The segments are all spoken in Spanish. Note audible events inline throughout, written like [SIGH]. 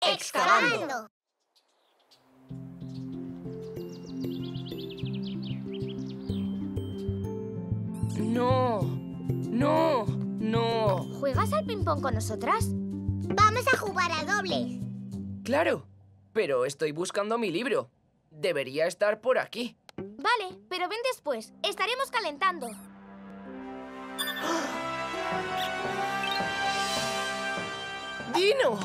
Excavando. No, no, no. ¿Juegas al ping-pong con nosotras? Vamos a jugar a dobles. Claro, pero estoy buscando mi libro. Debería estar por aquí. Vale, pero ven después. Estaremos calentando. ¡Dino!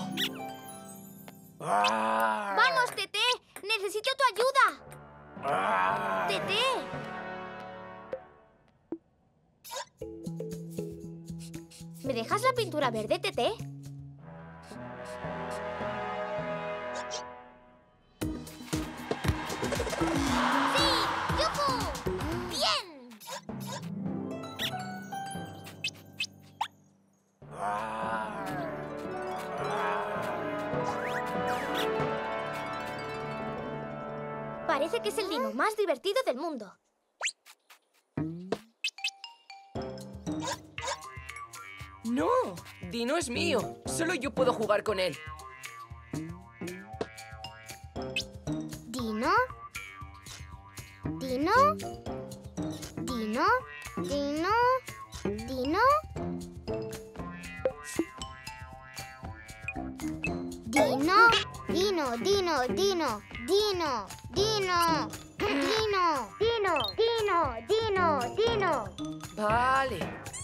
¡Vamos, Tete! ¡Necesito tu ayuda! ¡Tete! ¿Me dejas la pintura verde, Tete? Parece que es el dino más divertido del mundo. ¡No! Dino es mío. Solo yo puedo jugar con él. ¿Dino? ¿Dino? ¿Dino? ¿Dino? ¿Dino? ¿Dino? Dino, Dino, Dino, Dino, Dino, Dino, Dino, Dino, Dino, Dino. Vale,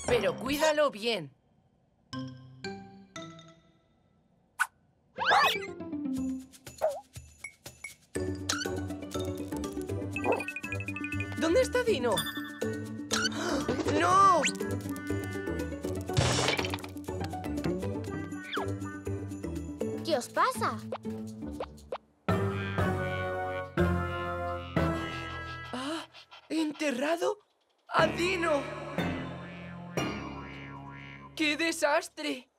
pero cuídalo bien. ¿Dónde está Dino? ¡No! ¿Qué os pasa? Enterrado a Dino? ¡Qué desastre!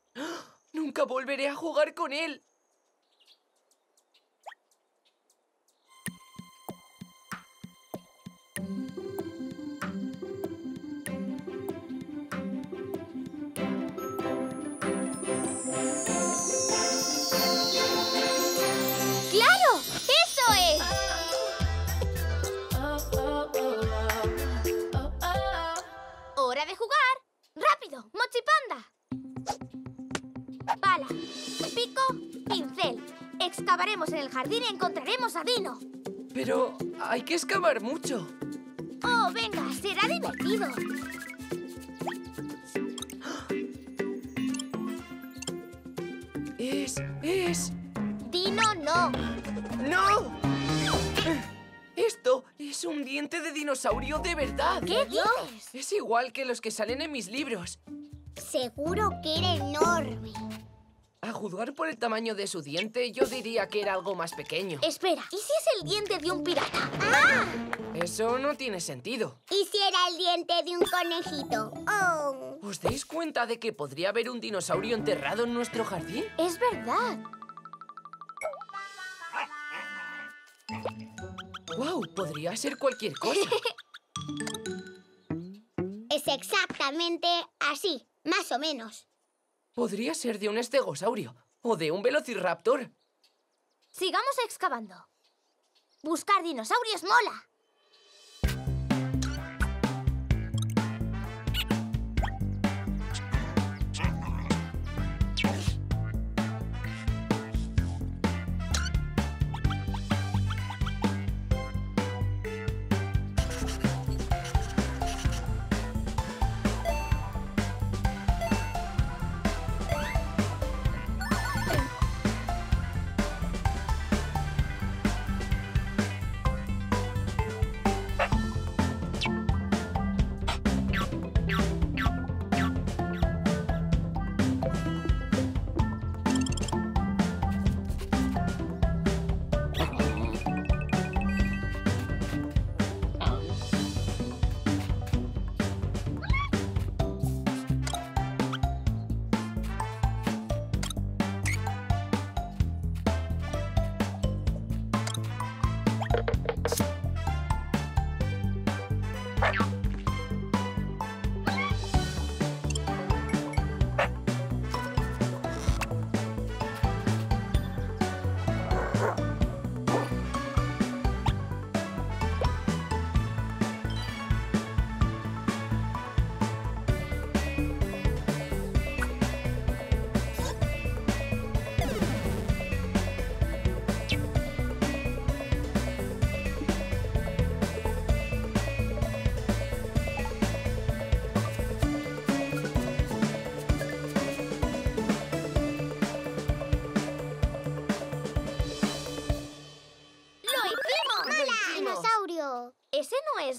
Nunca volveré a jugar con él. ¡Rápido! ¡Mochi Panda! Pala, pico, pincel. Excavaremos en el jardín y encontraremos a Dino. Pero hay que excavar mucho. ¡Oh, venga! ¡Será divertido! Es... es... ¡Dino no! ¡No! Esto es un diente de dinosaurio de verdad. ¿Qué dices? Es igual que los que salen en mis libros. Seguro que era enorme. A juzgar por el tamaño de su diente, yo diría que era algo más pequeño. Espera, ¿y si es el diente de un pirata? ¡Ah! Eso no tiene sentido. ¿Y si era el diente de un conejito? Oh. ¿Os dais cuenta de que podría haber un dinosaurio enterrado en nuestro jardín? Es verdad. ¡Wow! Podría ser cualquier cosa. [LAUGHS] Es exactamente así, más o menos. Podría ser de un estegosaurio o de un velociraptor. Sigamos excavando. Buscar dinosaurios mola.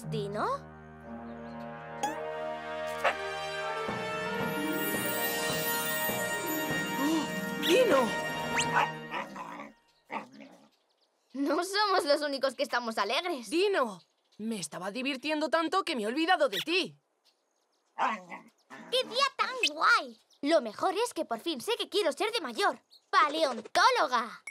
¿Es Dino? ¡Dino! No somos los únicos que estamos alegres. ¡Dino! Me estaba divirtiendo tanto que me he olvidado de ti. ¡Qué día tan guay! Lo mejor es que por fin sé que quiero ser de mayor. ¡Paleontóloga!